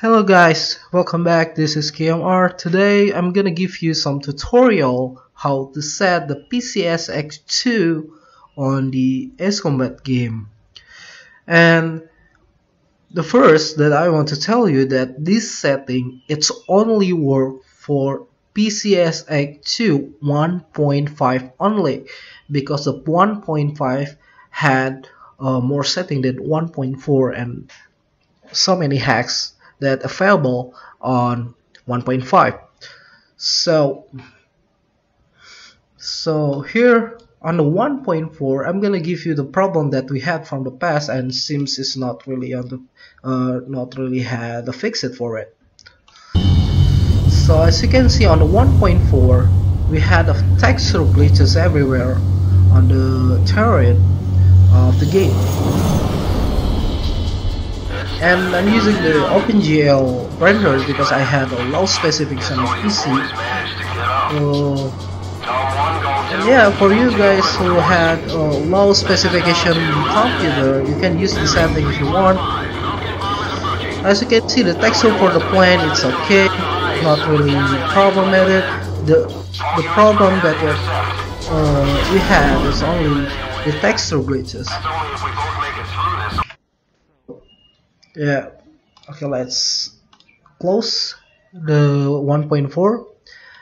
Hello guys, welcome back. This is KMR. Today I'm gonna give you some tutorial how to set the PCSX2 on the Ace Combat game. And the first that I want to tell you that this setting it's only work for PCSX2 1.5 only because the 1.5 had uh, more setting than 1.4 and so many hacks that available on 1.5 so so here on the 1.4 I'm gonna give you the problem that we had from the past and seems is not really on the uh, not really had a fix it for it. So as you can see on the 1.4 we had a texture glitches everywhere on the terrain of the game and I'm using the OpenGL render because I had a low specification of PC uh, and yeah for you guys who had a low specification computer you can use the setting if you want. As you can see the texture for the plane it's okay. Not really problematic the the problem that uh, we have is only the texture glitches yeah. Okay let's close the 1.4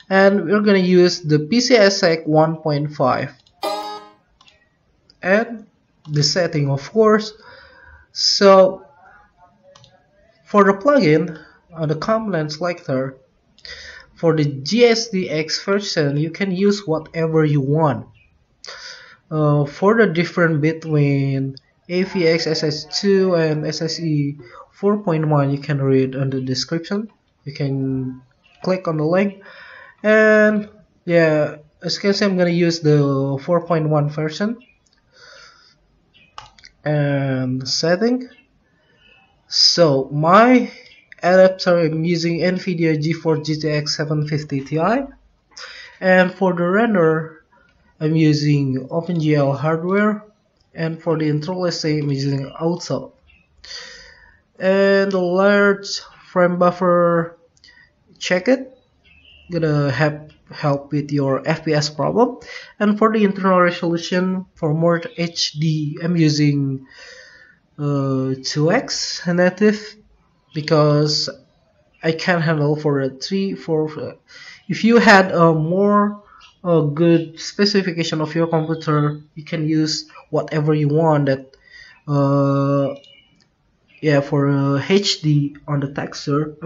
and we're gonna use the PCSX 1.5 and the setting of course. So for the plugin on the component selector for the GSDX version you can use whatever you want. Uh, for the difference between AVX SSE2 and SSE 4.1 you can read on the description. You can click on the link. And yeah as you can see I'm gonna use the 4.1 version. And setting. So my adapter I'm using NVIDIA GeForce GTX 750 Ti. And for the render I'm using OpenGL hardware and for the interlacing I'm using auto and the large frame buffer check it. Gonna help help with your FPS problem. And for the internal resolution for more HD I'm using uh, 2x native because I can handle for a 3 4 if you had a more a good specification of your computer. You can use whatever you want that uh, yeah for uh, HD on the texture.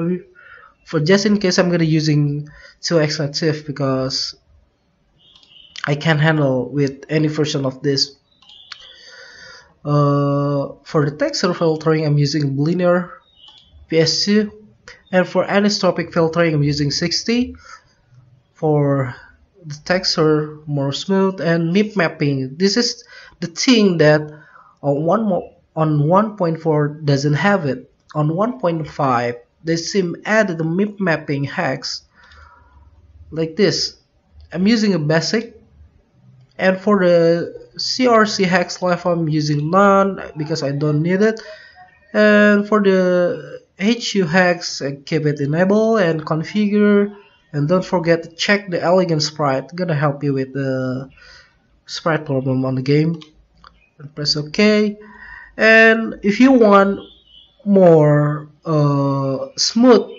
For just in case I'm gonna using 2x native because I can handle with any version of this. Uh, for the texture filtering I'm using linear PS2 and for anisotropic filtering I'm using 60 for the texture more smooth and MIP mapping. This is the thing that on one on 1.4 doesn't have it. On 1.5 they seem added the MIP mapping hacks like this. I'm using a basic and for the CRC hack level I'm using none because I don't need it. And for the HU hacks I keep it enabled and configure and don't forget to check the elegant sprite. Gonna help you with the sprite problem on the game. And press ok. And if you want more uh, smooth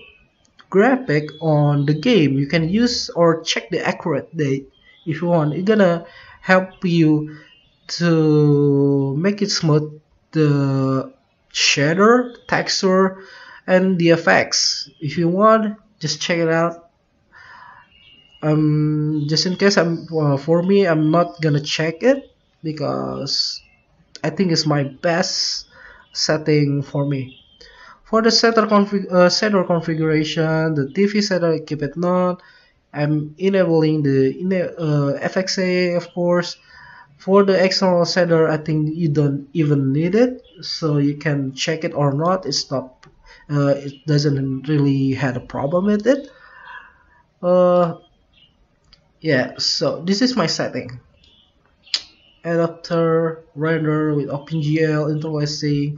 graphic on the game you can use or check the accurate date if you want. It's gonna help you to make it smooth the shader texture and the effects. If you want just check it out um just in case i'm uh, for me i'm not gonna check it because i think it's my best setting for me. For the shader config uh, shader configuration the tv shader keep it none i'm enabling the uh, FXAA of course. For the external shader i think you don't even need it so you can check it or not. It's not uh, it doesn't really had a problem with it. Uh, yeah so this is my setting adapter render with OpenGL interlacing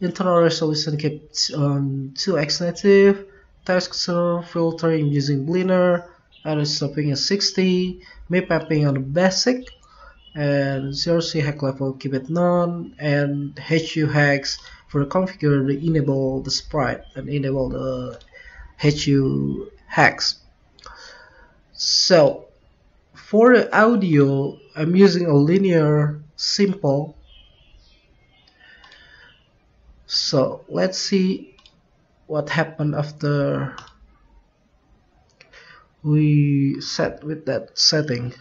internal resolution kept on 2x native, texture filtering using Blender, and stopping at 60, MIP mapping on the basic, and CRC hack level keep it none, and HU hacks for configure enable the sprite and enable the HU hacks. So for the audio, I'm using a linear simple. So let's see what happened after we set with that setting.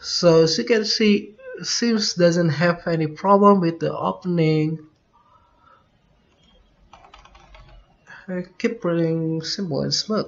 So as you can see Sims doesn't have any problem with the opening I keep running simple and smooth.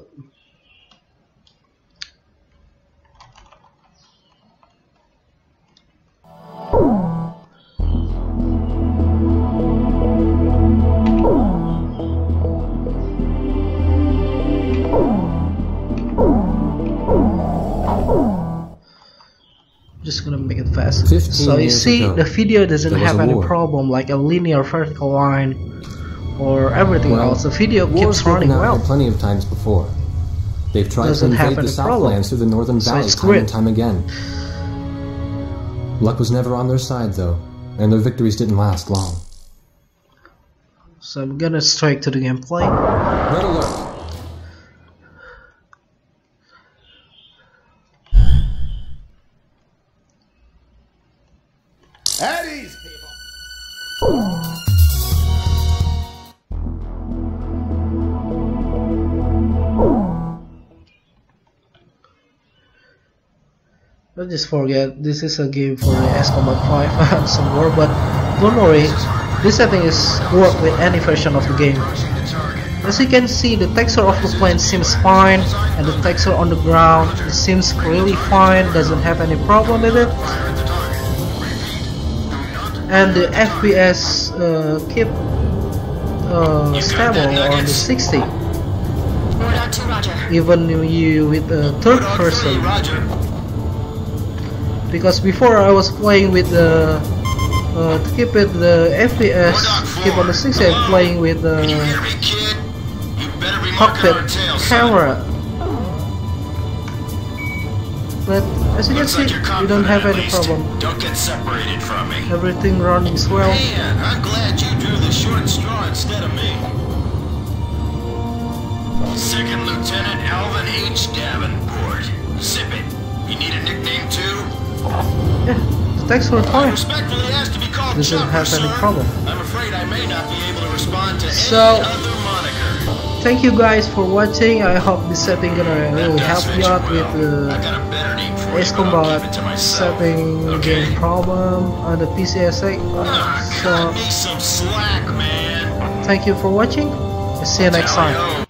Just gonna make it fast. So you see ago, the video doesn't have any problem like a linear vertical line or everything well, else. The video keeps running well. plenty of times before. They've tried doesn't to invade the southlands through the northern valley time and time again. Luck was never on their side though and their victories didn't last long. So I'm gonna strike to the gameplay. Red alert Don't just forget, this is a game for the Ace Combat 5 and some more, but don't worry, this setting is work with any version of the game. As you can see, the texture of the plane seems fine, and the texture on the ground seems really fine, doesn't have any problem with it. And the FPS uh, keep uh, stable on the 60 even you with a third person because before I was playing with the uh, to keep it the FPS keep on the 60 I'm playing with the cockpit camera but as you can see, we don't have any problem. Don't get separated from me. Everything runs well. Man, I'm glad you drew the short straw instead of me. Second Lieutenant Alvin H. Davenport. Sip it. You need a nickname too? Yeah, thanks for the time. Respectfully asked to be called Doesn't have any problem. I'm afraid I may not be able to respond to so, any other moniker. thank you guys for watching. I hope this setting gonna really help you out with the Ace Combat setting game problem on the PCSX ah, so thank you for watching. See you next time